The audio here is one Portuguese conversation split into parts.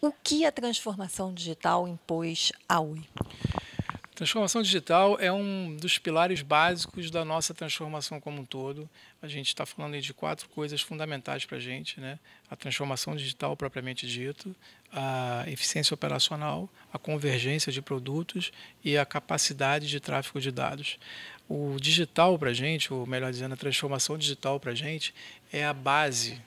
O que a transformação digital impôs à UI? Transformação digital é um dos pilares básicos da nossa transformação como um todo. A gente está falando de quatro coisas fundamentais para a gente: né? a transformação digital propriamente dito, a eficiência operacional, a convergência de produtos e a capacidade de tráfego de dados. O digital para a gente, ou melhor dizendo, a transformação digital para a gente, é a base,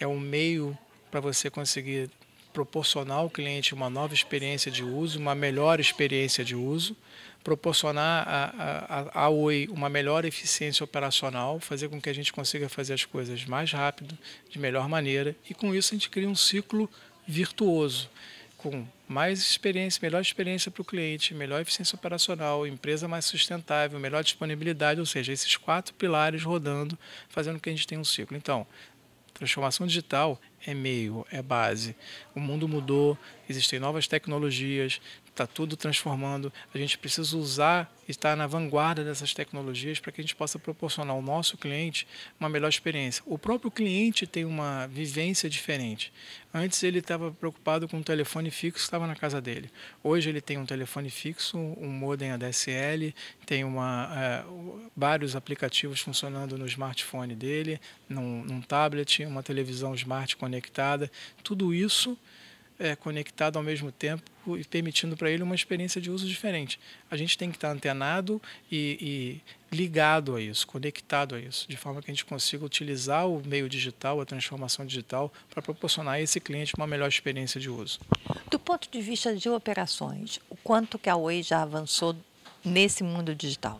é o meio para você conseguir proporcionar ao cliente uma nova experiência de uso, uma melhor experiência de uso, proporcionar a Oi uma melhor eficiência operacional, fazer com que a gente consiga fazer as coisas mais rápido, de melhor maneira, e com isso a gente cria um ciclo virtuoso, com mais experiência, melhor experiência para o cliente, melhor eficiência operacional, empresa mais sustentável, melhor disponibilidade, ou seja, esses quatro pilares rodando, fazendo com que a gente tenha um ciclo. Então, transformação digital é meio, é base. O mundo mudou, existem novas tecnologias, está tudo transformando. A gente precisa usar, estar na vanguarda dessas tecnologias para que a gente possa proporcionar ao nosso cliente uma melhor experiência. O próprio cliente tem uma vivência diferente. Antes ele estava preocupado com um telefone fixo que estava na casa dele. Hoje ele tem um telefone fixo, um modem ADSL, tem uma, é, vários aplicativos funcionando no smartphone dele, num, num tablet, uma televisão smart conectada. Tudo isso é, conectado ao mesmo tempo e permitindo para ele uma experiência de uso diferente. A gente tem que estar antenado e, e, ligado a isso, conectado a isso, de forma que a gente consiga utilizar o meio digital, a transformação digital, para proporcionar a esse cliente uma melhor experiência de uso. Do ponto de vista de operações, o quanto que a Oi já avançou nesse mundo digital?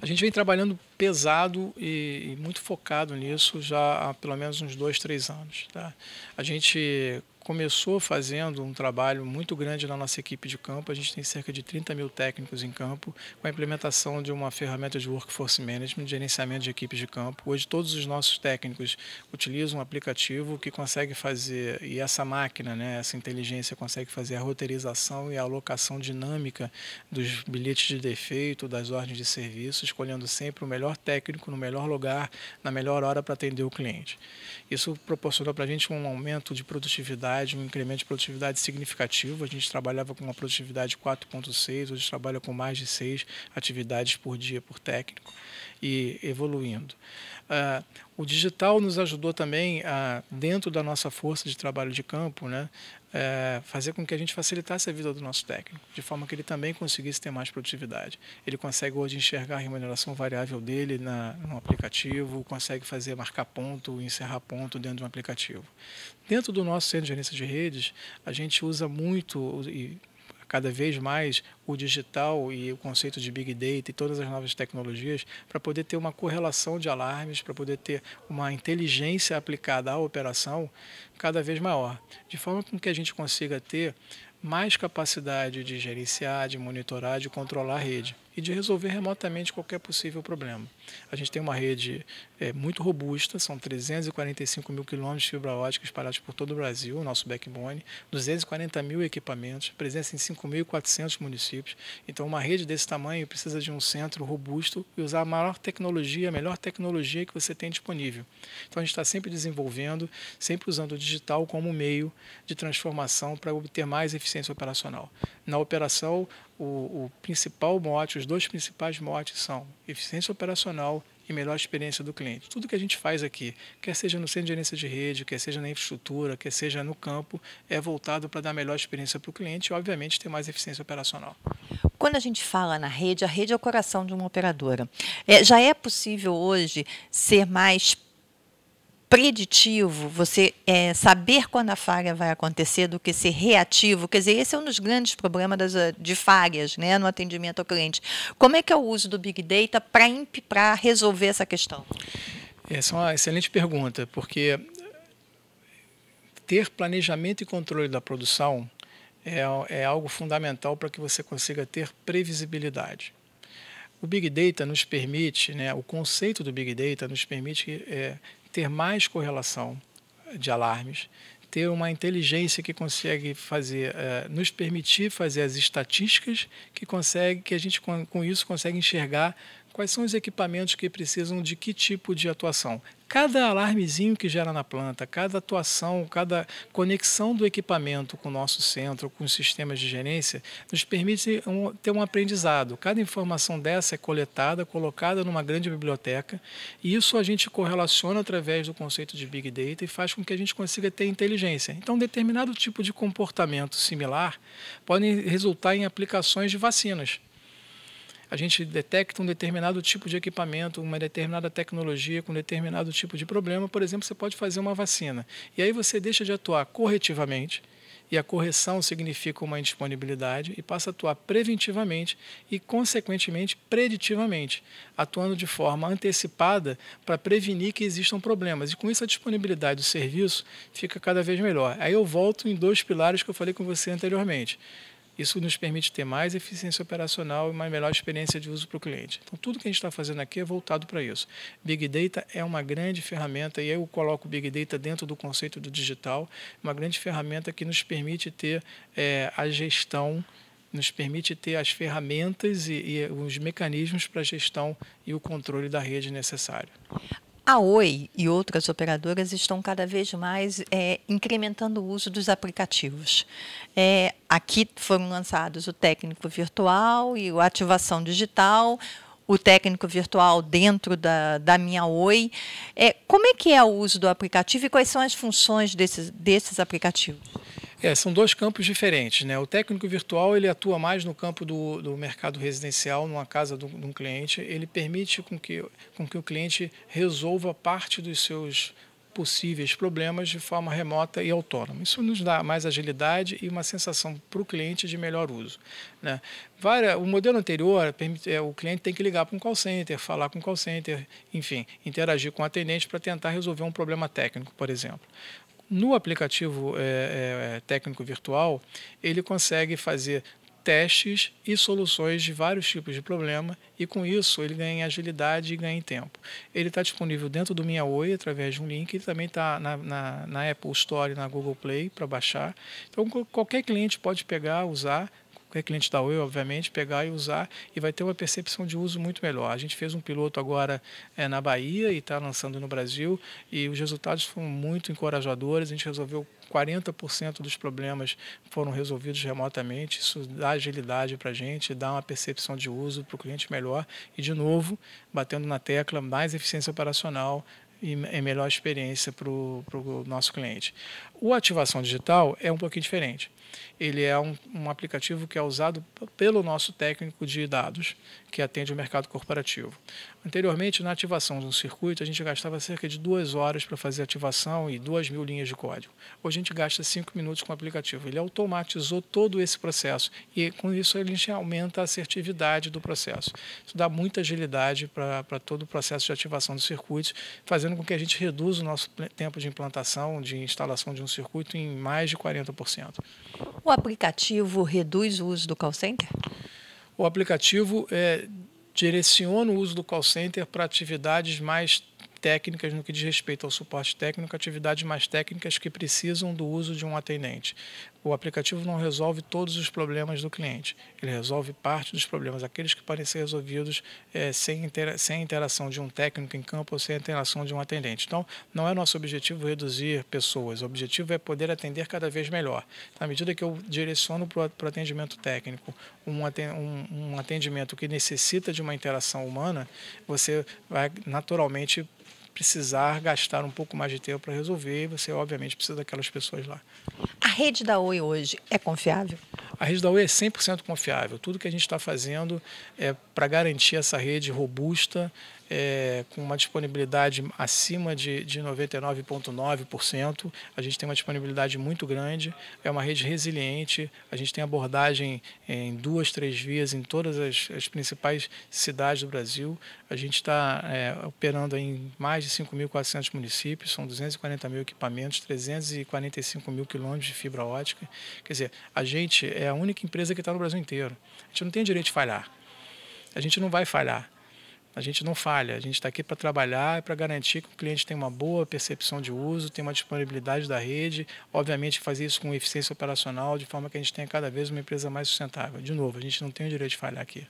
A gente vem trabalhando pesado e, muito focado nisso já há pelo menos uns dois, três anos. Tá? A gente começou fazendo um trabalho muito grande na nossa equipe de campo. A gente tem cerca de 30 mil técnicos em campo, com a implementação de uma ferramenta de workforce management, gerenciamento de equipes de campo. Hoje, todos os nossos técnicos utilizam um aplicativo que consegue fazer, e essa máquina, né, essa inteligência, consegue fazer a roteirização e a alocação dinâmica dos bilhetes de defeito, das ordens de serviço, escolhendo sempre o melhor técnico no melhor lugar, na melhor hora para atender o cliente. Isso proporcionou para a gente um aumento de produtividade produtividade, um incremento de produtividade significativo. A gente trabalhava com uma produtividade 4,6, hoje trabalha com mais de 6 atividades por dia por técnico e evoluindo. Uh, o digital nos ajudou também, a, dentro da nossa força de trabalho de campo, né, é, fazer com que a gente facilitasse a vida do nosso técnico, de forma que ele também conseguisse ter mais produtividade. Ele consegue hoje enxergar a remuneração variável dele na, no aplicativo, consegue fazer marcar ponto, encerrar ponto dentro de um aplicativo. Dentro do nosso centro de gerência de redes, a gente usa muito e cada vez mais o digital e o conceito de big data e todas as novas tecnologias para poder ter uma correlação de alarmes, para poder ter uma inteligência aplicada à operação cada vez maior, de forma com que a gente consiga ter mais capacidade de gerenciar, de monitorar, de controlar a rede e de resolver remotamente qualquer possível problema. A gente tem uma rede é, muito robusta, são 345 mil quilômetros de fibra ótica espalhados por todo o Brasil, nosso backbone, 240 mil equipamentos, presença em 5.400 municípios. Então, uma rede desse tamanho precisa de um centro robusto e usar a maior tecnologia, a melhor tecnologia que você tem disponível. Então, a gente está sempre desenvolvendo, sempre usando o digital como meio de transformação para obter mais eficiência operacional. Na operação, o, o principal mote, os dois principais motes são eficiência operacional e melhor experiência do cliente. Tudo que a gente faz aqui, quer seja no centro de gerência de rede, quer seja na infraestrutura, quer seja no campo, é voltado para dar melhor experiência para o cliente e, obviamente, ter mais eficiência operacional. Quando a gente fala na rede, a rede é o coração de uma operadora. É, já é possível hoje ser mais preditivo, você é, saber quando a falha vai acontecer do que ser reativo. Quer dizer, esse é um dos grandes problemas das, eh, de falhas né, no atendimento ao cliente. Como é que é o uso do Big Data para resolver essa questão? Essa é uma excelente pergunta, porque ter planejamento e controle da produção é, é algo fundamental para que você consiga ter previsibilidade. O Big Data nos permite, né, o conceito do Big Data nos permite é, ter mais correlação de alarmes, ter uma inteligência que consegue fazer, uh, nos permitir fazer as estatísticas que consegue, que a gente com, com isso consegue enxergar quais são os equipamentos que precisam de que tipo de atuação. Cada alarmezinho que gera na planta, cada atuação, cada conexão do equipamento com o nosso centro, com os sistemas de gerência, nos permite um, ter um aprendizado. Cada informação dessa é coletada, colocada numa grande biblioteca, e isso a gente correlaciona através do conceito de Big Data e faz com que a gente consiga ter inteligência. Então, determinado tipo de comportamento similar pode resultar em aplicações de vacinas a gente detecta um determinado tipo de equipamento, uma determinada tecnologia com um determinado tipo de problema, por exemplo, você pode fazer uma vacina. E aí você deixa de atuar corretivamente, e a correção significa uma indisponibilidade, e passa a atuar preventivamente e, consequentemente, preditivamente, atuando de forma antecipada para prevenir que existam problemas. E com isso, a disponibilidade do serviço fica cada vez melhor. Aí eu volto em dois pilares que eu falei com você anteriormente isso nos permite ter mais eficiência operacional e uma melhor experiência de uso para o cliente. Então, tudo que a gente está fazendo aqui é voltado para isso. Big Data é uma grande ferramenta, e eu coloco Big Data dentro do conceito do digital, uma grande ferramenta que nos permite ter é, a gestão nos permite ter as ferramentas e, e os mecanismos para a gestão e o controle da rede necessário. A Oi e outras operadoras estão cada vez mais é, incrementando o uso dos aplicativos. É, aqui foram lançados o técnico virtual e a ativação digital, o técnico virtual dentro da, da minha Oi. É, como é que é o uso do aplicativo e quais são as funções desses, desses aplicativos? É, são dois campos diferentes. Né? O técnico virtual ele atua mais no campo do, do mercado residencial, numa casa de um cliente. Ele permite com que, com que o cliente resolva parte dos seus possíveis problemas de forma remota e autônoma. Isso nos dá mais agilidade e uma sensação para o cliente de melhor uso. Né? o modelo anterior, é, o cliente tem que ligar para um call center, falar com o call center, enfim, interagir com o atendente para tentar resolver um problema técnico, por exemplo. No aplicativo é, é, técnico virtual, ele consegue fazer testes e soluções de vários tipos de problema e com isso ele ganha agilidade e ganha tempo. Ele está disponível dentro do Minha Oi através de um link e também está na, na, na Apple Store e na Google Play para baixar. Então qualquer cliente pode pegar, usar, cliente da Oi, obviamente, pegar e usar e vai ter uma percepção de uso muito melhor. A gente fez um piloto agora é, na Bahia e está lançando no Brasil e os resultados foram muito encorajadores. A gente resolveu 40% dos problemas foram resolvidos remotamente. Isso dá agilidade para a gente, dá uma percepção de uso para o cliente melhor e, de novo, batendo na tecla, mais eficiência operacional, e melhor experiência para o nosso cliente. O ativação digital é um pouquinho diferente ele é um, um, aplicativo que é usado pelo nosso técnico de dados, que atende o mercado corporativo. Anteriormente, na ativação de um circuito, a gente gastava cerca de duas horas para fazer a ativação e duas mil linhas de código. Hoje a gente gasta cinco minutos com o aplicativo. Ele automatizou todo esse processo e, com isso, a gente aumenta a assertividade do processo. Isso dá muita agilidade para todo o processo de ativação dos circuitos, fazendo com que a gente reduza o nosso tempo de implantação, de instalação de um circuito em mais de 40%. O aplicativo reduz o uso do call center? O aplicativo é, direciona o uso do call center para atividades mais técnicas no que diz respeito ao suporte técnico, atividades mais técnicas que precisam do uso de um atendente. O aplicativo não resolve todos os problemas do cliente, ele resolve parte dos problemas, aqueles que podem ser resolvidos é, sem, intera sem interação de um técnico em campo ou sem interação de um atendente. Então, não é nosso objetivo reduzir pessoas, o objetivo é poder atender cada vez melhor. À medida que eu direciono para o atendimento técnico um atendimento que necessita de uma interação humana, você vai naturalmente precisar gastar um pouco mais de tempo para resolver, e você obviamente precisa daquelas pessoas lá. A rede da Oi hoje é confiável? A rede da Oi é 100% confiável. Tudo que a gente está fazendo é para garantir essa rede robusta, é, com uma disponibilidade acima de, de 99,9%. A gente tem uma disponibilidade muito grande, é uma rede resiliente, a gente tem abordagem em duas, três vias em todas as, as principais cidades do Brasil. A gente está é, operando em mais de 5.400 municípios, são 240 mil equipamentos, 345 mil quilômetros de fibra ótica. Quer dizer, a gente é a única empresa que está no Brasil inteiro. A gente não tem direito de falhar. A gente não vai falhar a gente não falha. A gente está aqui para trabalhar e para garantir que o cliente tenha uma boa percepção de uso, tenha uma disponibilidade da rede, obviamente fazer isso com eficiência operacional, de forma que a gente tenha cada vez uma empresa mais sustentável. De novo, a gente não tem o direito de falhar aqui.